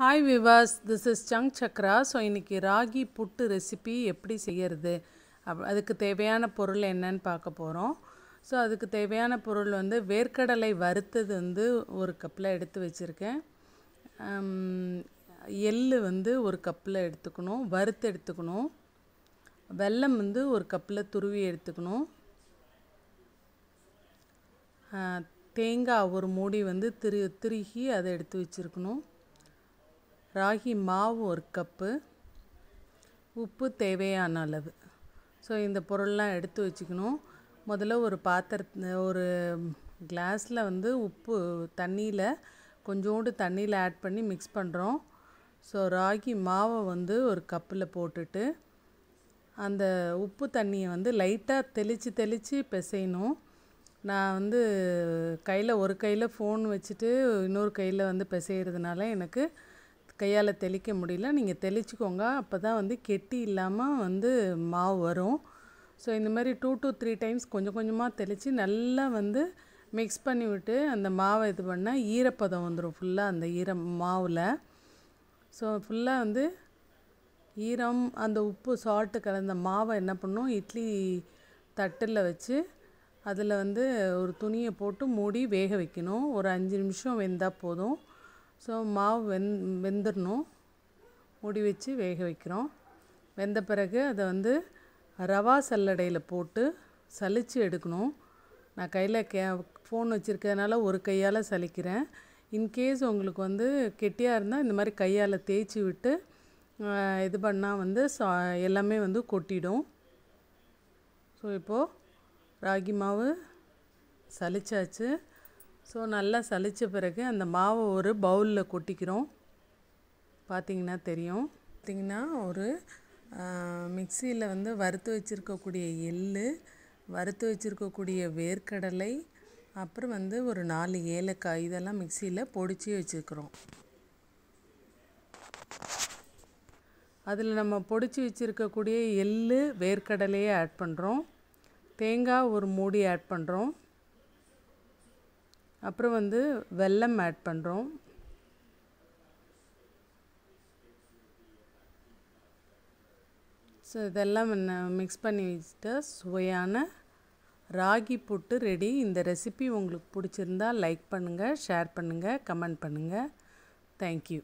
Hi விவாஸ் this is சங் சக்ரா ஸோ இன்றைக்கி ராகி புட்டு ரெசிபி எப்படி செய்கிறது அப் அதுக்கு தேவையான பொருள் என்னன்னு பார்க்க போகிறோம் ஸோ அதுக்கு தேவையான பொருள் வந்து வேர்க்கடலை வறுத்தது வந்து ஒரு கப்பில் எடுத்து வச்சுருக்கேன். எள் வந்து ஒரு கப்பில் எடுத்துக்கணும் வறுத்து எடுத்துக்கணும். வெல்லம் வந்து ஒரு கப்பில் துருவி எடுத்துக்கணும். தேங்காய் ஒரு மூடி வந்து திரு திருகி அதை எடுத்து வச்சுருக்கணும். ராகி மாவு ஒரு கப்பு உப்பு தேவையான அளவு. ஸோ இந்த பொருள்லாம் எடுத்து வச்சுக்கணும். முதல்ல ஒரு பாத்திர ஒரு கிளாஸில் வந்து உப்பு தண்ணியில் கொஞ்சோண்டு தண்ணியில் ஆட் பண்ணி மிக்ஸ் பண்ணுறோம் ஸோ ராகி மாவை வந்து ஒரு கப்பில் போட்டுட்டு அந்த உப்பு தண்ணியை வந்து லைட்டாக தெளித்து தெளித்து பிசையணும். நான் வந்து கையில் ஒரு கையில் ஃபோன் வச்சுட்டு இன்னொரு கையில் வந்து பிசைகிறதுனால எனக்கு கையால் தெளிக்க முடியல. நீங்கள் தெளிச்சுக்கோங்க. அப்போ தான் வந்து கெட்டி இல்லாமல் வந்து மாவு வரும். ஸோ இந்த மாதிரி டூ டு த்ரீ டைம்ஸ் கொஞ்சம் கொஞ்சமாக தெளித்து நல்லா வந்து மிக்ஸ் பண்ணி விட்டு அந்த மாவை இது பண்ணால் ஈரப்பதம் வந்துடும் ஃபுல்லாக அந்த ஈரம் மாவில். ஸோ ஃபுல்லாக வந்து ஈரம் அந்த உப்பு சால்ட்டு கலந்த மாவை என்ன பண்ணும்? இட்லி தட்டில் வச்சு அதில் வந்து ஒரு துணியை போட்டு மூடி வேக வைக்கணும். ஒரு அஞ்சு நிமிஷம் வெந்தால் போதும். ஸோ மாவு வெந் வெந்துடணும் மூடி வச்சு வேக வைக்கிறோம். வெந்த பிறகு அதை வந்து ரவா சல்லடையில் போட்டு சலித்து எடுக்கணும். நான் கையில் கே ஃபோன் வச்சுருக்கிறதுனால ஒரு கையால் சலிக்கிறேன். இன்கேஸ் உங்களுக்கு வந்து கெட்டியாக இருந்தால் இந்த மாதிரி கையால் தேய்ச்சி விட்டு இது பண்ணால் வந்து சா எல்லாமே வந்து கொட்டிடும். ஸோ இப்போது ராகி மாவு சலிச்சாச்சு. ஸோ நல்லா சலித்த பிறகு அந்த மாவை ஒரு பவுலில் கொட்டிக்கிறோம். பார்த்திங்கன்னா தெரியும். பார்த்திங்கன்னா ஒரு மிக்சியில் வந்து வறுத்து வச்சுருக்கக்கூடிய எள் வறுத்து வச்சுருக்கக்கூடிய வேர்க்கடலை அப்புறம் வந்து ஒரு நாலு ஏலக்காய் இதெல்லாம் மிக்சியில் பொடிச்சு வச்சுருக்குறோம். அதில் நம்ம பொடிச்சு வச்சுருக்கக்கூடிய எள் வேர்க்கடலையே ஆட் பண்ணுறோம் தேங்காய் ஒரு மூடி ஆட் பண்ணுறோம் அப்புறம் வந்து வெல்லம் ஆட் பண்ணுறோம் ஸோ இதெல்லாம் மிக்ஸ் பண்ணி வச்சுட்டு சுவையான ராகி புட்டு ரெடி இந்த ரெசிபி உங்களுக்கு பிடிச்சிருந்தா லைக் பண்ணுங்கள் ஷேர் பண்ணுங்கள் கமெண்ட் பண்ணுங்கள் தேங்க்யூ